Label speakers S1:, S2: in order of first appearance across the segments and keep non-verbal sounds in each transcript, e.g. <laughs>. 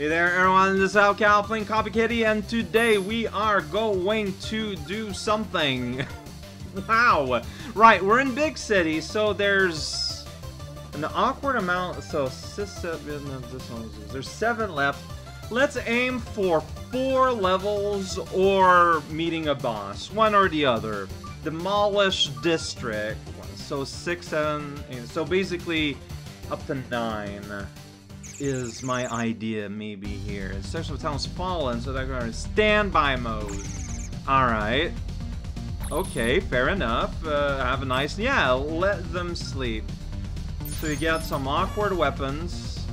S1: Hey there everyone, this is raocow playing Copy Kitty and today we are going to do something. <laughs> wow. Right, we're in big city, so there's an awkward amount, so there's seven left. Let's aim for four levels or meeting a boss, one or the other. Demolish District, so six, seven, eight, so basically up to nine is my idea maybe here. Of town's fallen, so they're going to standby mode. Alright. Okay, fair enough. Uh, have a nice... Yeah, let them sleep. So you get some awkward weapons.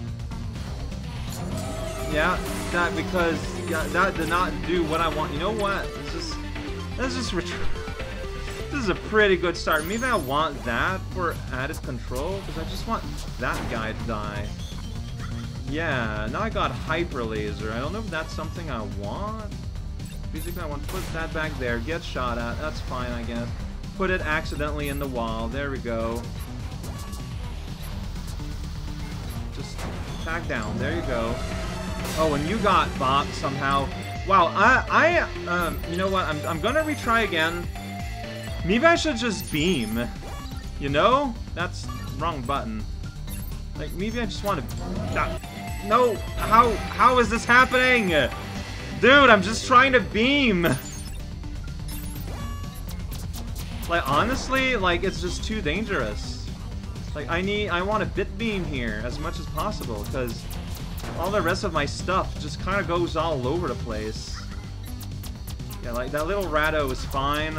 S1: Yeah, that because that did not do what I want. You know what? This is just retreat. <laughs> This is a pretty good start. Maybe I want that for added control because I just want that guy to die. Yeah, now I got Hyper Laser. I don't know if that's something I want. Basically, I want to put that back there, get shot at. That's fine, I guess. Put it accidentally in the wall. There we go. Just back down. There you go. Oh, and you got bopped somehow. Wow, I, I, um, you know what? I'm, I'm gonna retry again. Maybe I should just beam. You know? That's wrong button. Like, maybe I just want to... No! How how is this happening? Dude, I'm just trying to beam! Like, honestly, like, it's just too dangerous. Like, I need, I want a bit beam here as much as possible, because all the rest of my stuff just kind of goes all over the place. Yeah, like, that little Rado is fine.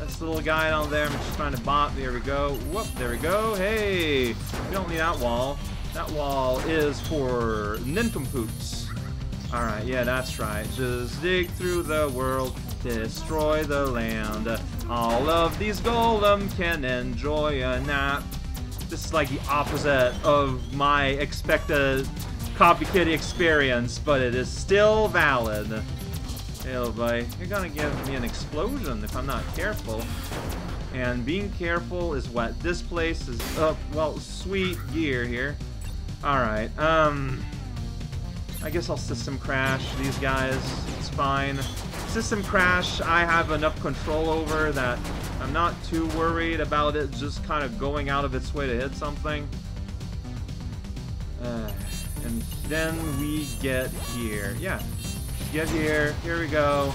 S1: This little guy down there, I'm just trying to bop. There we go. Whoop, there we go. Hey! We don't need that wall. That wall is for nincompoops. Alright, yeah, that's right. Just dig through the world, destroy the land. All of these golem can enjoy a nap. This is like the opposite of my expected Copy Kitty experience, but it is still valid. Hey, little boy, you're gonna give me an explosion if I'm not careful. And being careful is what this place is up. well, sweet gear here. Alright, um... I guess I'll system crash these guys. It's fine. System crash, I have enough control over that I'm not too worried about it just kind of going out of its way to hit something. Uh, and then we get here. Yeah, get here. Here we go.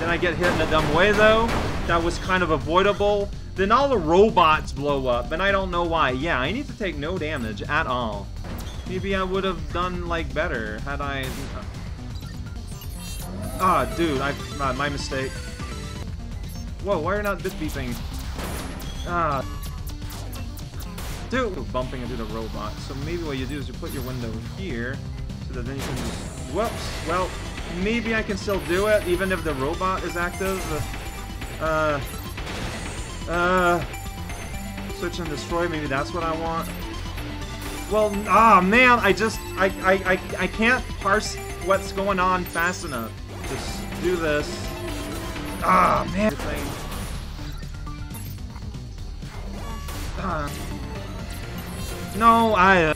S1: Then I get hit in a dumb way, though. That was kind of avoidable. Then all the robots blow up, and I don't know why. Yeah, I need to take no damage at all. Maybe I would have done, like, better had I... Ah, oh, dude, I, uh, my mistake. Whoa, why are not this beeping? Ah. Dude, bumping into the robot. So maybe what you do is you put your window here, so that then you can just... Whoops, well, maybe I can still do it, even if the robot is active. Uh... Uh, switch and destroy, maybe that's what I want. Well, ah, man, I just, I, I, I, I can't parse what's going on fast enough. Just do this. Ah, man. Uh, no, I... Uh...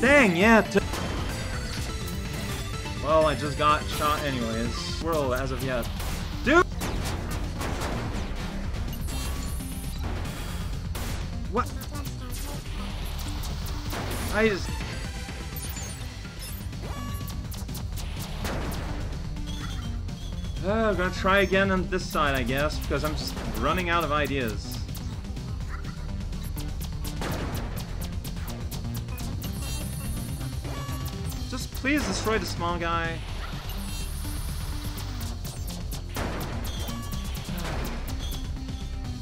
S1: Dang, yeah. I just got shot anyways. Swirl as of yet. Dude! What? I just... Uh, I'm gonna try again on this side, I guess, because I'm just running out of ideas. Please destroy the small guy.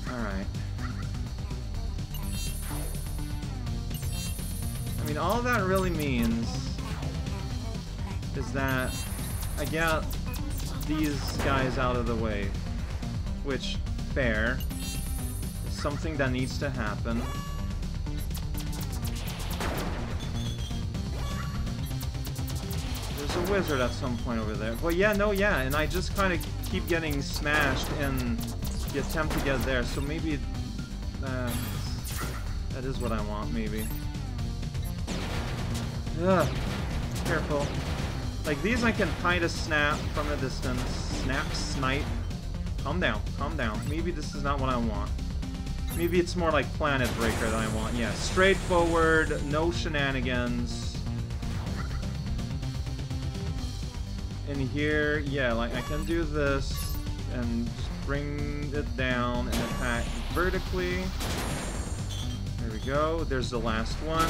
S1: Alright. I mean, all that really means is that I get these guys out of the way. Which, fair, is something that needs to happen. There's a wizard at some point over there. Well, yeah, no, yeah, and I just kind of keep getting smashed in the attempt to get there, so maybe uh, that is what I want, maybe. Ugh. Careful. Like, these I can kind of snap from a distance. Snap, snipe. Calm down, calm down. Maybe this is not what I want. Maybe it's more like Planet Breaker that I want. Yeah, straightforward, no shenanigans. In here, yeah, like I can do this and bring it down and attack vertically. There we go. There's the last one.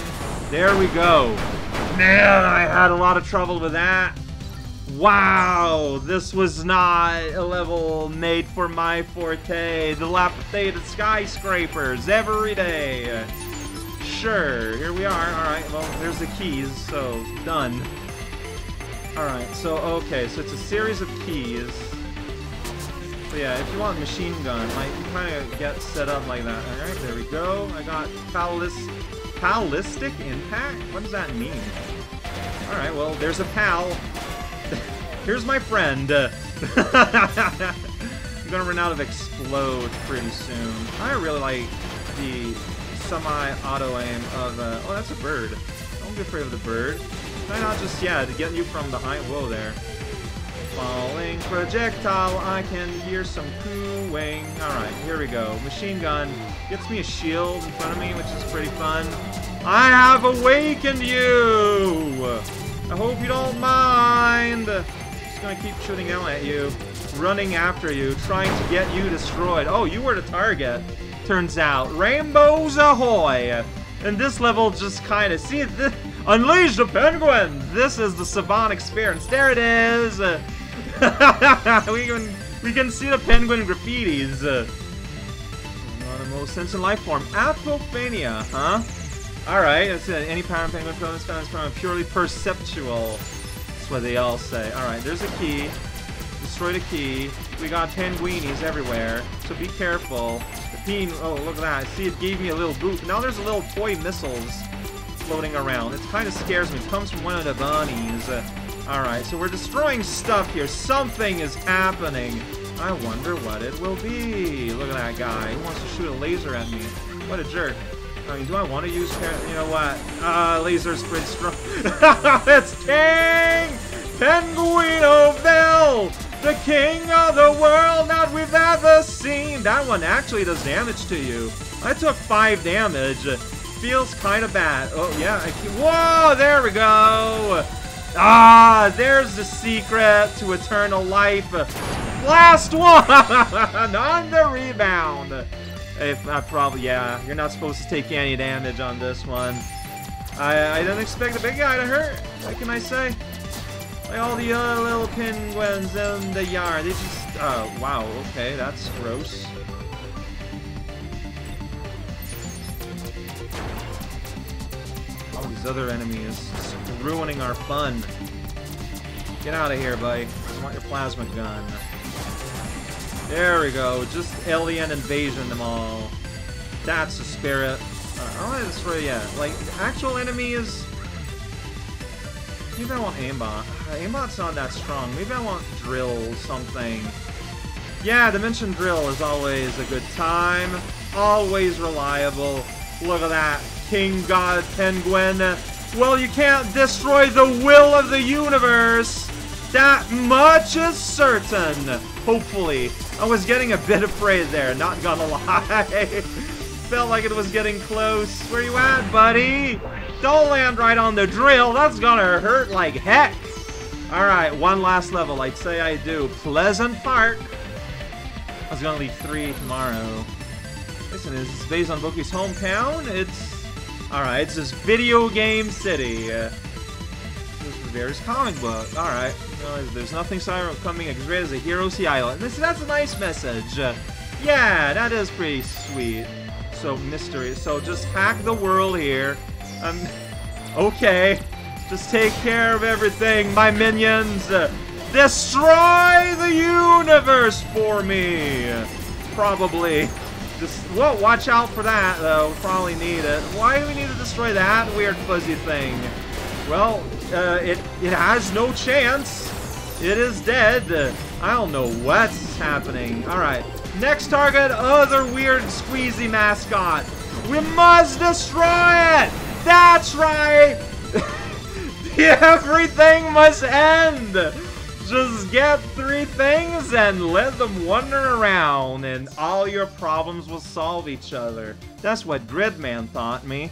S1: There we go. Man, I had a lot of trouble with that. Wow, this was not a level made for my forte. The Dilapidated skyscrapers every day. Sure, here we are. Alright, well, there's the keys, so done. Alright, so, okay, so it's a series of keys. So yeah, if you want a machine gun, like, you kind of get set up like that. Alright, there we go. I got Palis Palistic Impact? What does that mean? Alright, well, there's a pal. <laughs> Here's my friend. <laughs> I'm gonna run out of explode pretty soon. I really like the semi-auto aim of, uh, oh, that's a bird. Don't be afraid of the bird. Why not just, yeah, to get you from behind, whoa there. Falling projectile, I can hear some cooing. Alright, here we go. Machine gun gets me a shield in front of me, which is pretty fun. I have awakened you! I hope you don't mind Just gonna keep shooting out at you, running after you, trying to get you destroyed. Oh, you were the target, turns out. Rainbows ahoy! And this level just kind of, see, this, unleash the penguin! This is the Savant experience. There it is! <laughs> we can we can see the penguin graffitis. Not the most sentient life form. Apophenia, huh? Alright, it's uh, any power penguin film is found from purely perceptual That's what they all say. Alright, there's a key. Destroy the key. We got penguinis everywhere, so be careful. The peen, oh, look at that. See, it gave me a little boot. Now there's a little toy missiles floating around. It kind of scares me. It comes from one of the bunnies. Uh, Alright, so we're destroying stuff here. Something is happening. I wonder what it will be. Look at that guy. He wants to shoot a laser at me. What a jerk. I mean, do I want to use... You know what? Uh, laser's pretty strong. <laughs> it's King Penguinoville! The king of the world that we've ever seen! That one actually does damage to you. I took 5 damage. Feels kind of bad. Oh, yeah. Whoa! There we go! Ah, there's the secret to eternal life. Last one! <laughs> on the rebound. If I probably, yeah, you're not supposed to take any damage on this one. I, I didn't expect the big guy to hurt. What can I say? Like all the other little penguins in the yard, they just, oh, wow, okay, that's gross. These other enemies ruining our fun. Get out of here, buddy. I want your plasma gun. There we go. Just alien invasion them all. That's the spirit. Uh, I want to destroy, yeah. Like, actual enemies... Maybe I want aimbot. Uh, aimbot's not that strong. Maybe I want drill something. Yeah, Dimension Drill is always a good time. Always reliable. Look at that. King God Penguin. Uh, well, you can't destroy the will of the universe. That much is certain. Hopefully. I was getting a bit <laughs> afraid there, not gonna lie. <laughs> Felt like it was getting close. Where you at, buddy? Don't land right on the drill. That's gonna hurt like heck. Alright, one last level. I'd say I do. Pleasant Park. I was gonna leave three tomorrow. Listen, is this based on Boki's hometown? It's... Alright, it's this video game city. Uh, there's comic book. Alright. there's nothing Cyber coming as great as a Hiroshi Island. This, that's a nice message. Uh, yeah, that is pretty sweet. So, mystery. So, just hack the world here. Um, <laughs> okay. Just take care of everything, my minions. Uh, destroy the universe for me. Probably. <laughs> Just, well, watch out for that, though. We probably need it. Why do we need to destroy that weird fuzzy thing? Well, uh, it, it has no chance. It is dead. I don't know what's happening. Alright. Next target, other weird squeezy mascot. We must destroy it! That's right! <laughs> Everything must end! Just get three things and let them wander around, and all your problems will solve each other. That's what Gridman taught me.